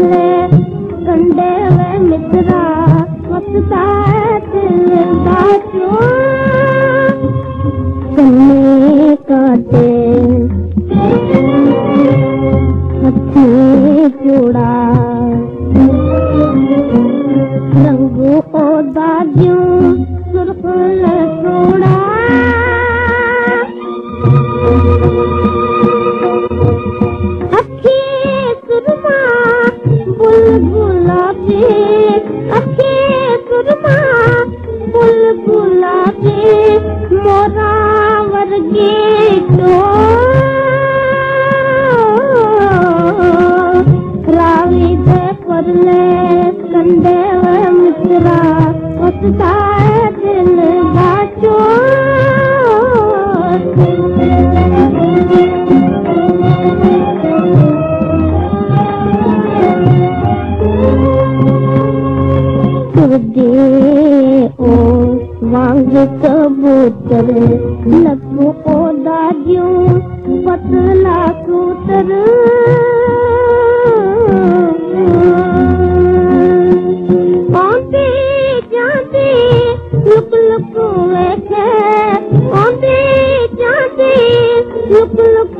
कंडेव मित्रा दाजो कमे के चोड़ा लंगो हो दाजू कबूतर ओ दादियूं पतला कूतर लुक लुक